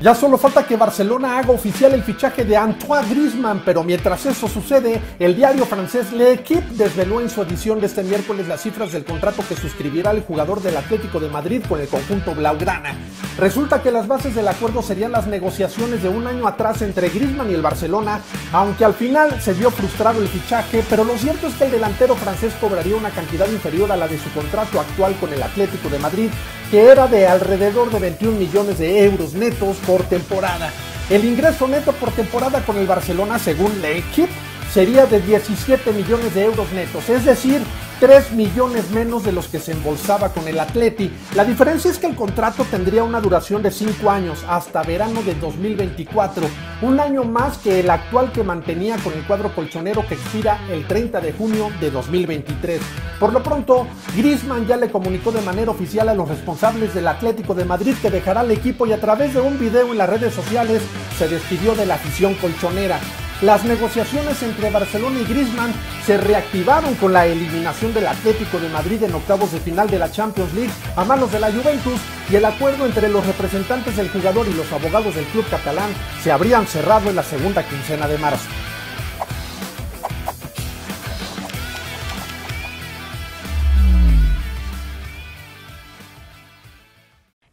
Ya solo falta que Barcelona haga oficial el fichaje de Antoine Griezmann, pero mientras eso sucede, el diario francés L'Equipe desveló en su edición de este miércoles las cifras del contrato que suscribirá el jugador del Atlético de Madrid con el conjunto blaugrana. Resulta que las bases del acuerdo serían las negociaciones de un año atrás entre Griezmann y el Barcelona, aunque al final se vio frustrado el fichaje, pero lo cierto es que el delantero francés cobraría una cantidad inferior a la de su contrato actual con el Atlético de Madrid, que era de alrededor de 21 millones de euros netos por temporada. El ingreso neto por temporada con el Barcelona, según la equipe, sería de 17 millones de euros netos, es decir, 3 millones menos de los que se embolsaba con el Atleti. La diferencia es que el contrato tendría una duración de 5 años hasta verano de 2024, un año más que el actual que mantenía con el cuadro colchonero que expira el 30 de junio de 2023. Por lo pronto, Griezmann ya le comunicó de manera oficial a los responsables del Atlético de Madrid que dejará el equipo y a través de un video en las redes sociales se despidió de la afición colchonera. Las negociaciones entre Barcelona y Griezmann se reactivaron con la eliminación del Atlético de Madrid en octavos de final de la Champions League a manos de la Juventus y el acuerdo entre los representantes del jugador y los abogados del club catalán se habrían cerrado en la segunda quincena de marzo.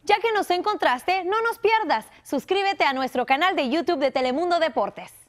Ya que nos encontraste, no nos pierdas. Suscríbete a nuestro canal de YouTube de Telemundo Deportes.